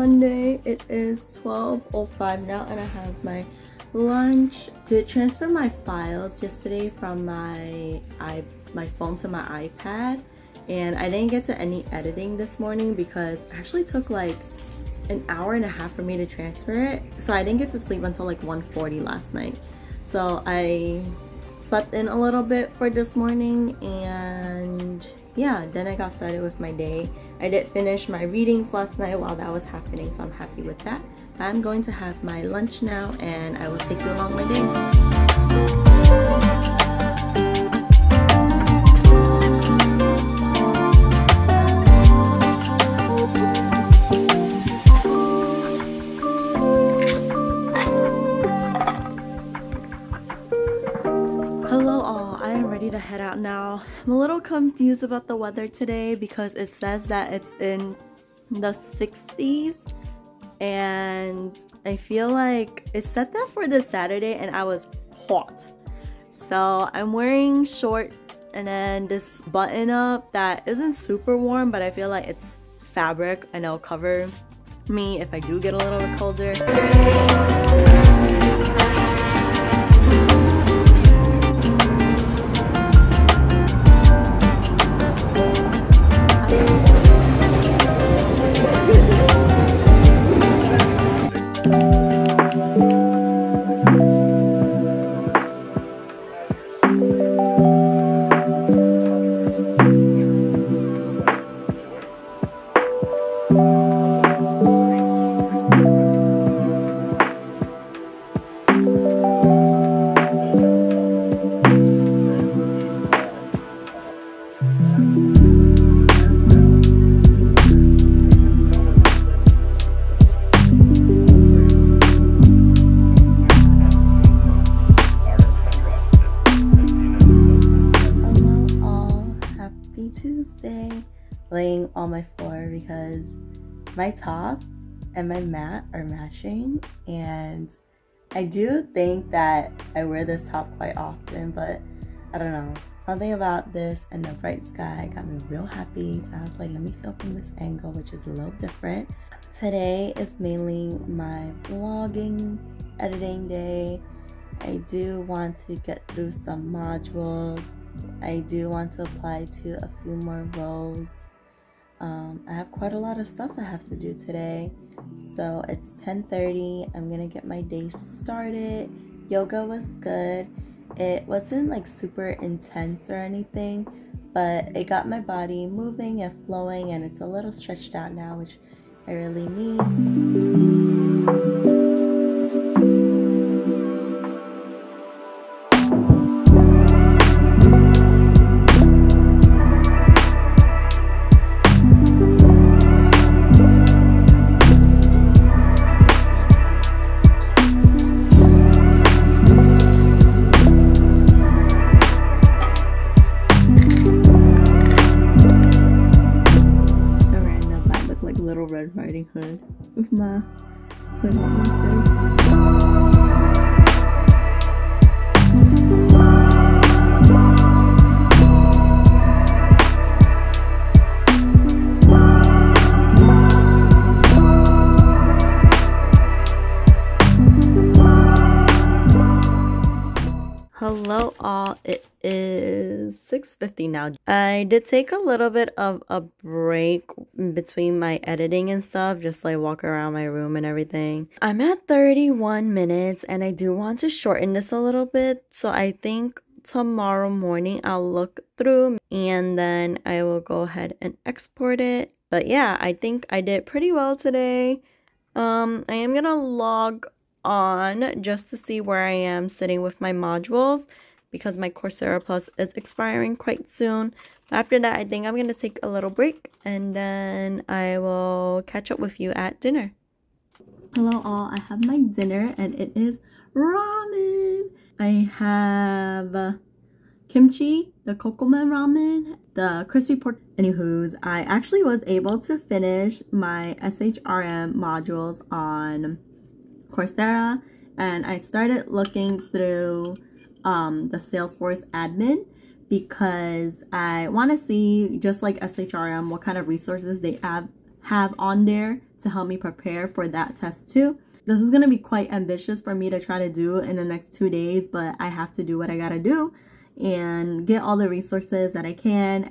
Monday. It is 12.05 now and I have my lunch. Did transfer my files yesterday from my i my phone to my iPad and I didn't get to any editing this morning because it actually took like an hour and a half for me to transfer it. So I didn't get to sleep until like 1.40 last night. So I slept in a little bit for this morning and yeah, then I got started with my day. I did finish my readings last night while that was happening, so I'm happy with that. I'm going to have my lunch now and I will take you along my day. Now. I'm a little confused about the weather today because it says that it's in the 60s and I feel like it said that for this Saturday and I was hot. So I'm wearing shorts and then this button up that isn't super warm but I feel like it's fabric and it'll cover me if I do get a little bit colder. My floor because my top and my mat are matching and I do think that I wear this top quite often but I don't know. Something about this and the bright sky got me real happy so I was like let me film from this angle which is a little different. Today is mainly my vlogging editing day. I do want to get through some modules. I do want to apply to a few more roles um, I have quite a lot of stuff I have to do today. So it's 10:30. I'm gonna get my day started. Yoga was good. It wasn't like super intense or anything, but it got my body moving and flowing, and it's a little stretched out now, which I really need. 为6.50 now. I did take a little bit of a break between my editing and stuff, just like walk around my room and everything. I'm at 31 minutes and I do want to shorten this a little bit. So I think tomorrow morning I'll look through and then I will go ahead and export it. But yeah, I think I did pretty well today. Um, I am gonna log on just to see where I am sitting with my modules because my Coursera Plus is expiring quite soon. After that, I think I'm going to take a little break and then I will catch up with you at dinner. Hello all, I have my dinner and it is ramen. I have uh, kimchi, the kokomen ramen, the crispy pork. Anywho's, I actually was able to finish my SHRM modules on Coursera and I started looking through um, the Salesforce admin because I want to see just like SHRM what kind of resources they have have on there to help me prepare for that test too. This is going to be quite ambitious for me to try to do in the next two days, but I have to do what I got to do and get all the resources that I can.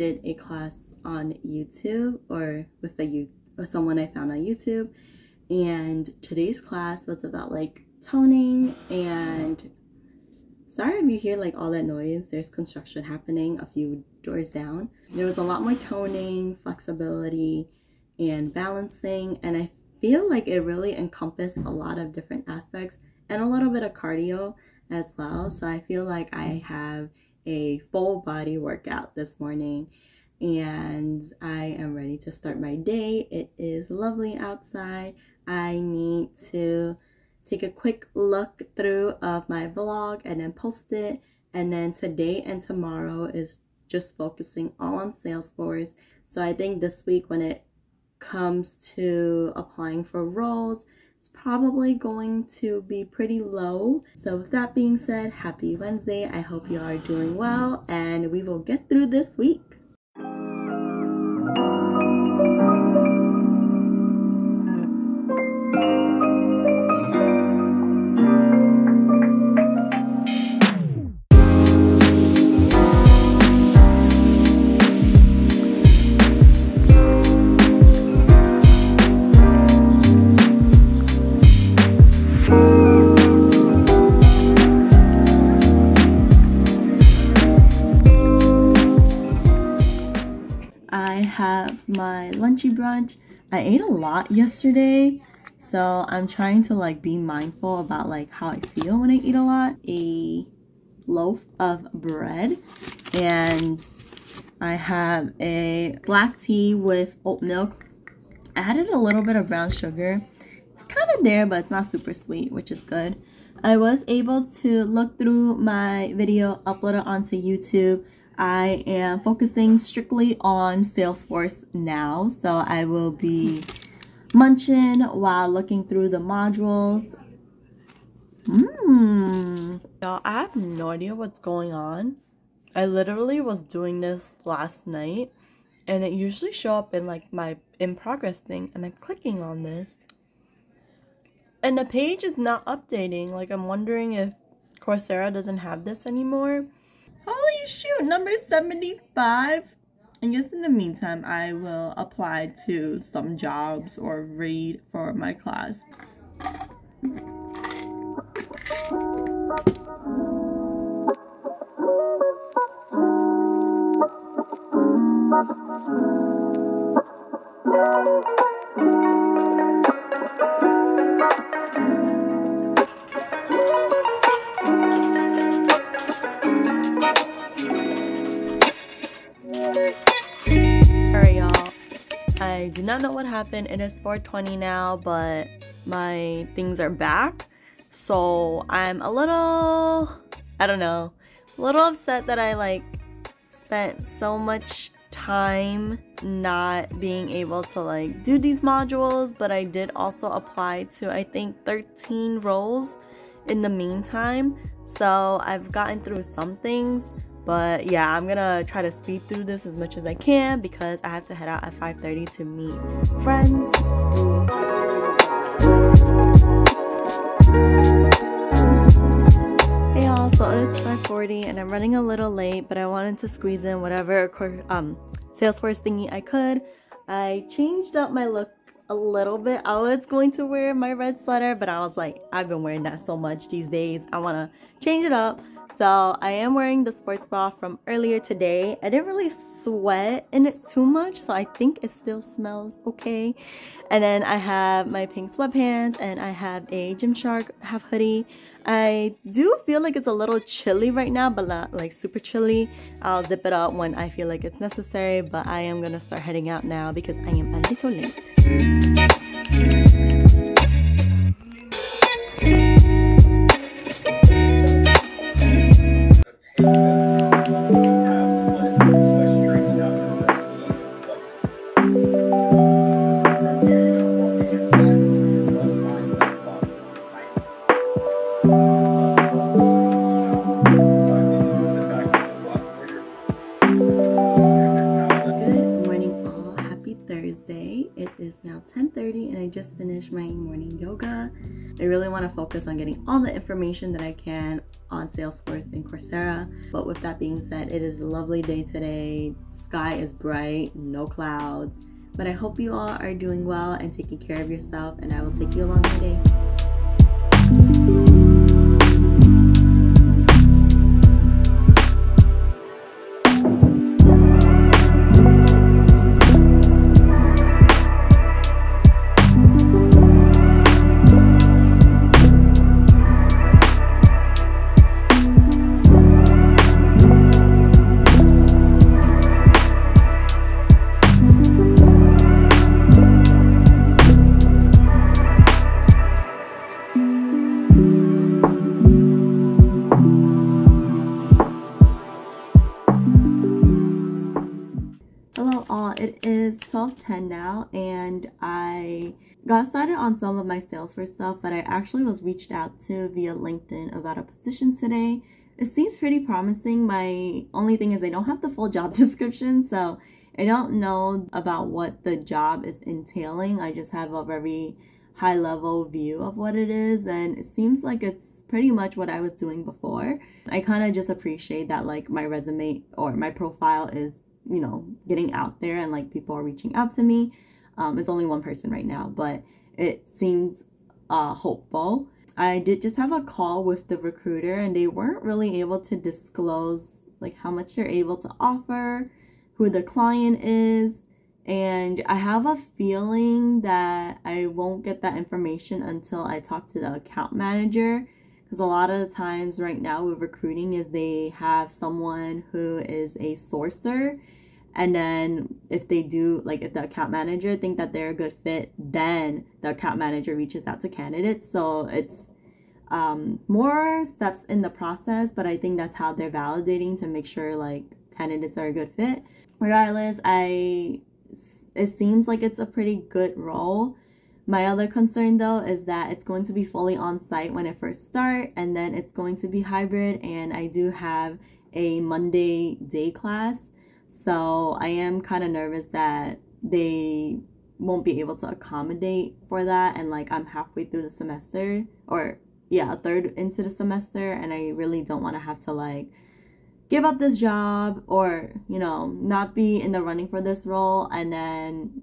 Did a class on YouTube or with a with someone I found on YouTube. And today's class was about like toning and sorry if you hear like all that noise. There's construction happening a few doors down. There was a lot more toning, flexibility, and balancing. And I feel like it really encompassed a lot of different aspects and a little bit of cardio as well. So I feel like I have a full body workout this morning and I am ready to start my day. It is lovely outside. I need to take a quick look through of my vlog and then post it. And then today and tomorrow is just focusing all on Salesforce. So I think this week when it comes to applying for roles, it's probably going to be pretty low. So with that being said, happy Wednesday. I hope you are doing well and we will get through this week. Lunchy brunch. I ate a lot yesterday, so I'm trying to like be mindful about like how I feel when I eat a lot. A loaf of bread and I have a black tea with oat milk. I added a little bit of brown sugar. It's kind of there, but it's not super sweet, which is good. I was able to look through my video uploaded onto YouTube I am focusing strictly on Salesforce now, so I will be munching while looking through the modules. Mmm. Y'all, I have no idea what's going on. I literally was doing this last night, and it usually show up in like my in progress thing, and I'm clicking on this. And the page is not updating. Like, I'm wondering if Coursera doesn't have this anymore. Holy shoot, number 75. I guess in the meantime, I will apply to some jobs or read for my class. Do not know what happened. It is 420 now, but my things are back. So I'm a little, I don't know, a little upset that I like spent so much time not being able to like do these modules, but I did also apply to I think 13 roles in the meantime. So I've gotten through some things, but yeah, I'm gonna try to speed through this as much as I can because I have to head out at 5.30 to meet friends. Hey y'all, so it's 5.40 and I'm running a little late, but I wanted to squeeze in whatever um, Salesforce thingy I could. I changed up my look a little bit. I was going to wear my red sweater, but I was like, I've been wearing that so much these days. I want to change it up. So I am wearing the sports bra from earlier today. I didn't really sweat in it too much, so I think it still smells okay. And then I have my pink sweatpants and I have a Gymshark half hoodie. I do feel like it's a little chilly right now, but not like super chilly. I'll zip it up when I feel like it's necessary, but I am gonna start heading out now because I am a little late. Good focus on getting all the information that I can on Salesforce and Coursera. But with that being said, it is a lovely day today. Sky is bright, no clouds. But I hope you all are doing well and taking care of yourself and I will take you along the all, it is 12:10 now and I got started on some of my Salesforce stuff, but I actually was reached out to via LinkedIn about a position today. It seems pretty promising. My only thing is I don't have the full job description, so I don't know about what the job is entailing. I just have a very high level view of what it is and it seems like it's pretty much what I was doing before. I kind of just appreciate that like my resume or my profile is you know getting out there and like people are reaching out to me. Um, it's only one person right now but it seems uh, hopeful. I did just have a call with the recruiter and they weren't really able to disclose like how much they're able to offer who the client is and i have a feeling that i won't get that information until i talk to the account manager because a lot of the times right now with recruiting is they have someone who is a sourcer and then if they do like if the account manager think that they're a good fit then the account manager reaches out to candidates. So it's um, more steps in the process but i think that's how they're validating to make sure like candidates are a good fit. Regardless i it seems like it's a pretty good role. My other concern though is that it's going to be fully on site when I first start and then it's going to be hybrid and I do have a Monday day class. So I am kind of nervous that they won't be able to accommodate for that and like I'm halfway through the semester or yeah, a third into the semester and I really don't want to have to like give up this job or, you know, not be in the running for this role and then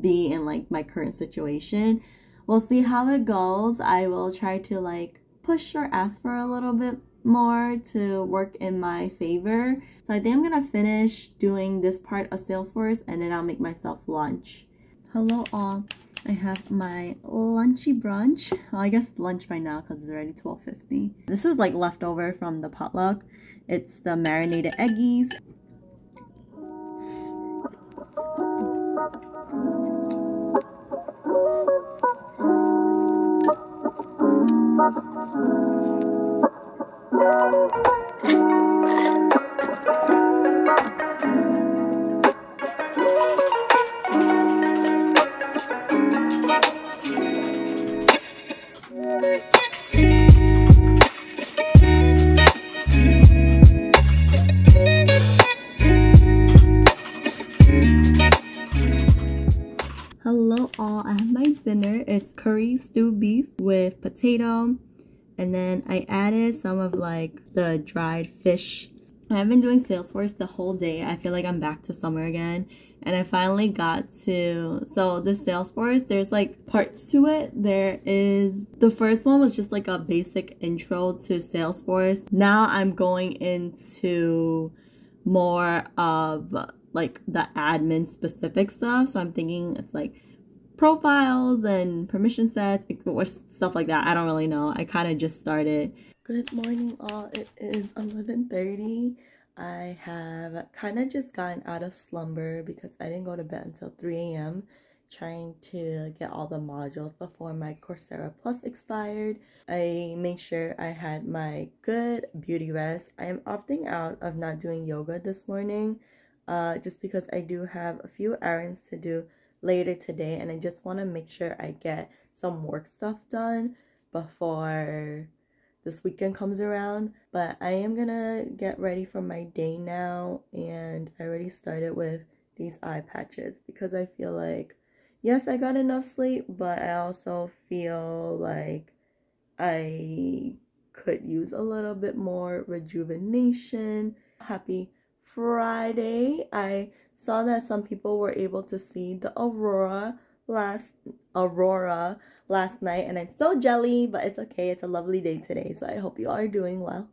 be in like my current situation. We'll see how it goes. I will try to like push or ask for a little bit more to work in my favor. So I think I'm gonna finish doing this part of Salesforce and then I'll make myself lunch. Hello all. I have my lunchy brunch. Well, I guess lunch by now because it's already 12.50. This is like leftover from the potluck. It's the marinated eggies Hello all, I have my dinner. It's curry stewed beef with potato and then I added some of like the dried fish I've been doing Salesforce the whole day. I feel like I'm back to summer again. And I finally got to so the Salesforce, there's like parts to it. There is the first one was just like a basic intro to Salesforce. Now I'm going into more of like the admin specific stuff. So I'm thinking it's like profiles and permission sets or stuff like that. I don't really know. I kind of just started. Good morning all. It is 11:30. I have kind of just gotten out of slumber because I didn't go to bed until 3 a.m. trying to get all the modules before my Coursera Plus expired. I made sure I had my good beauty rest. I am opting out of not doing yoga this morning uh, just because I do have a few errands to do later today and I just want to make sure I get some work stuff done before this weekend comes around. But I am gonna get ready for my day now and I already started with these eye patches because I feel like yes, I got enough sleep, but I also feel like I could use a little bit more rejuvenation. Happy Friday, I saw that some people were able to see the aurora last aurora last night and I'm so jelly, but it's okay. It's a lovely day today, so I hope you are doing well.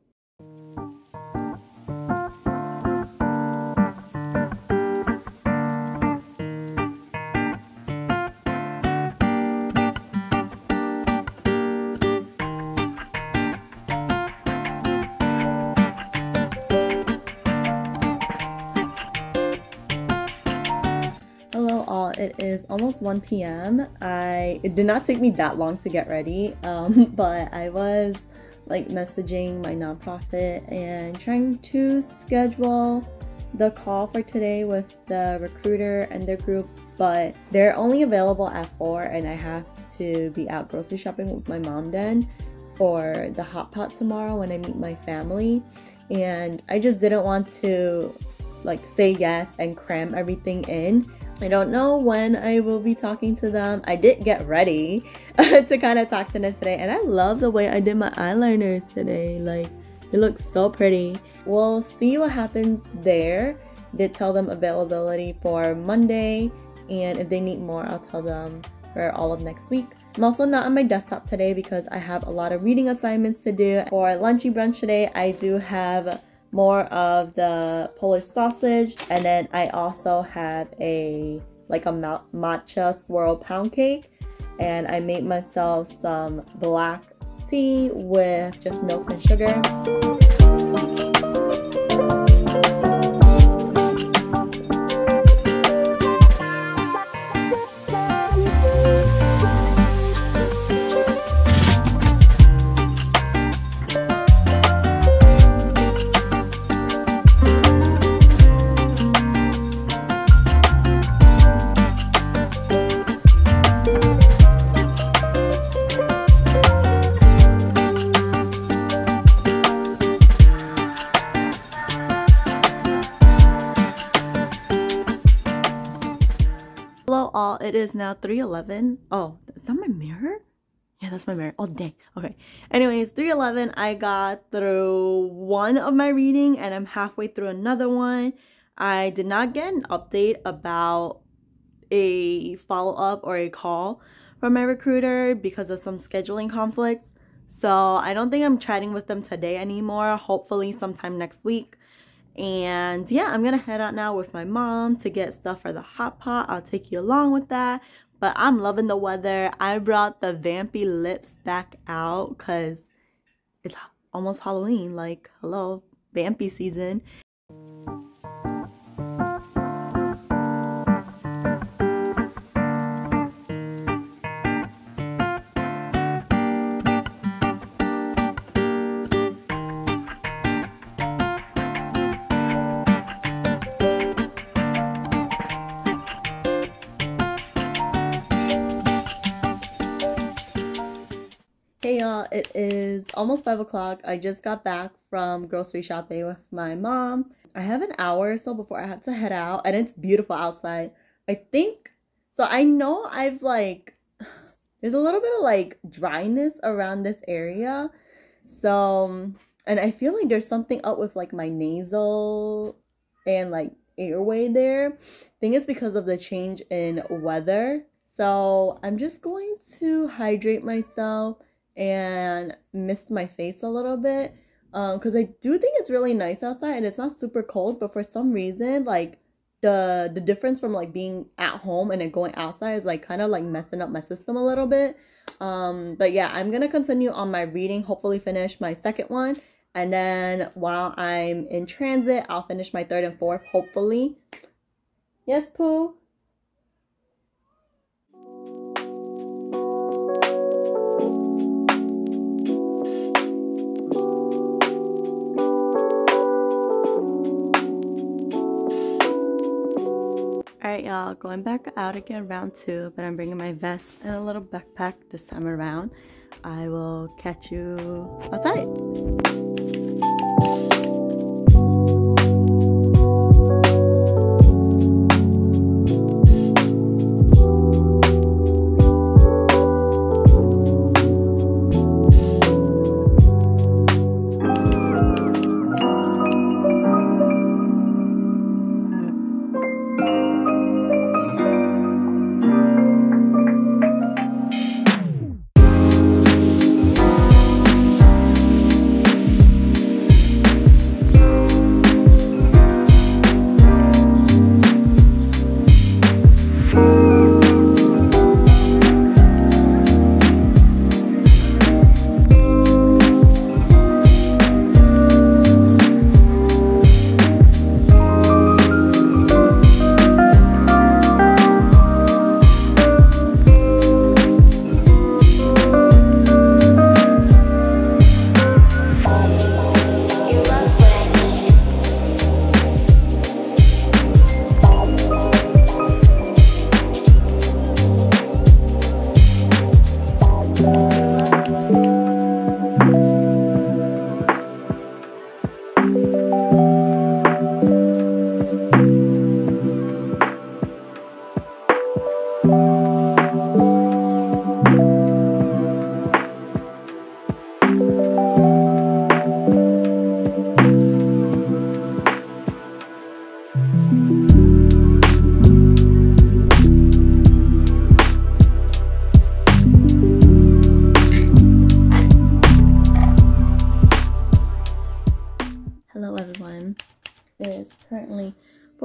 Almost 1 p.m. I it did not take me that long to get ready, um, but I was like messaging my nonprofit and trying to schedule the call for today with the recruiter and their group, but they're only available at 4 and I have to be out grocery shopping with my mom then for the hot pot tomorrow when I meet my family. And I just didn't want to like say yes and cram everything in I don't know when I will be talking to them. I did get ready to kind of talk to them today, and I love the way I did my eyeliners today. Like, it looks so pretty. We'll see what happens there. Did tell them availability for Monday, and if they need more, I'll tell them for all of next week. I'm also not on my desktop today because I have a lot of reading assignments to do. For lunchy brunch today, I do have more of the Polish sausage and then I also have a like a matcha swirl pound cake and I made myself some black tea with just milk and sugar. It is now 3.11. Oh, is that my mirror? Yeah, that's my mirror. Oh, dang. Okay. Anyways, 3.11, I got through one of my reading and I'm halfway through another one. I did not get an update about a follow-up or a call from my recruiter because of some scheduling conflicts. So I don't think I'm chatting with them today anymore. Hopefully sometime next week. And yeah, I'm gonna head out now with my mom to get stuff for the hot pot. I'll take you along with that. But I'm loving the weather. I brought the Vampy lips back out because it's almost Halloween. Like, hello, Vampy season. It is almost 5 o'clock. I just got back from grocery shopping with my mom. I have an hour or so before I have to head out and it's beautiful outside. I think, so I know I've like, there's a little bit of like dryness around this area. So and I feel like there's something up with like my nasal and like airway there. I think it's because of the change in weather. So I'm just going to hydrate myself and mist my face a little bit. Um, because I do think it's really nice outside and it's not super cold, but for some reason, like the the difference from like being at home and then going outside is like kind of like messing up my system a little bit. Um, but yeah, I'm gonna continue on my reading, hopefully finish my second one. And then while I'm in transit, I'll finish my third and fourth, hopefully. Yes, Pooh? Alright y'all, going back out again round two, but I'm bringing my vest and a little backpack this time around. I will catch you outside.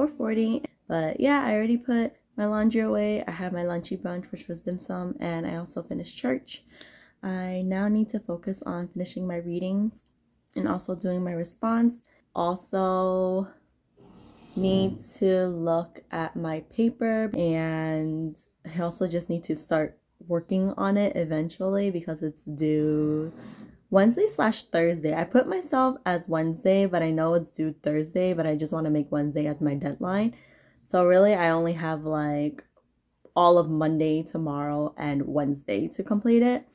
4.40. But yeah, I already put my laundry away. I had my lunchy brunch, which was dim sum, and I also finished church. I now need to focus on finishing my readings and also doing my response. Also need to look at my paper and I also just need to start working on it eventually because it's due Wednesday slash Thursday. I put myself as Wednesday, but I know it's due Thursday, but I just want to make Wednesday as my deadline. So really, I only have like all of Monday, tomorrow, and Wednesday to complete it.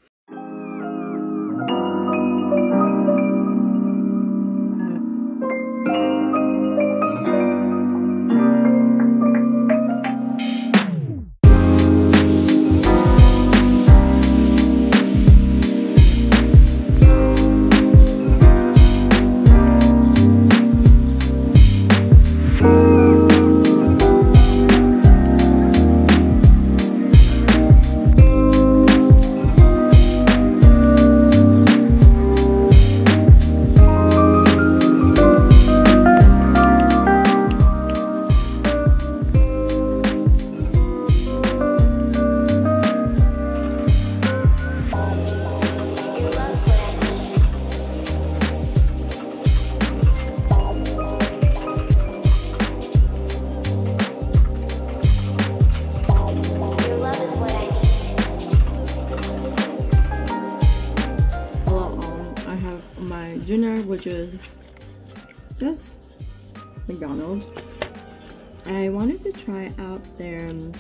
Out their um,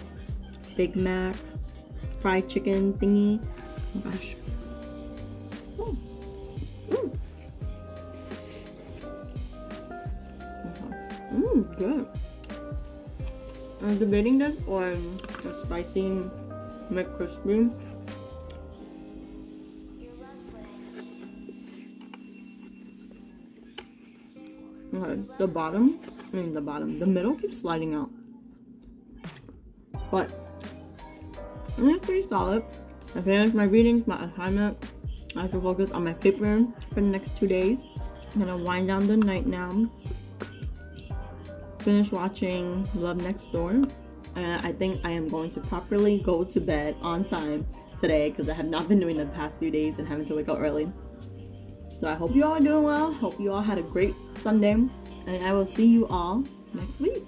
Big Mac fried chicken thingy. Oh gosh. Oh. Mmm. Mmm, good. I'm debating this or the spicy McCrispy. Okay, the bottom, I mean the bottom, the middle keeps sliding out. But it's pretty solid. I finished my readings, my assignment. I have to focus on my paper for the next two days. I'm gonna wind down the night now. Finish watching Love Next Door. And I think I am going to properly go to bed on time today because I have not been doing the past few days and having to wake up early. So I hope you all are doing well. Hope you all had a great Sunday. And I will see you all next week.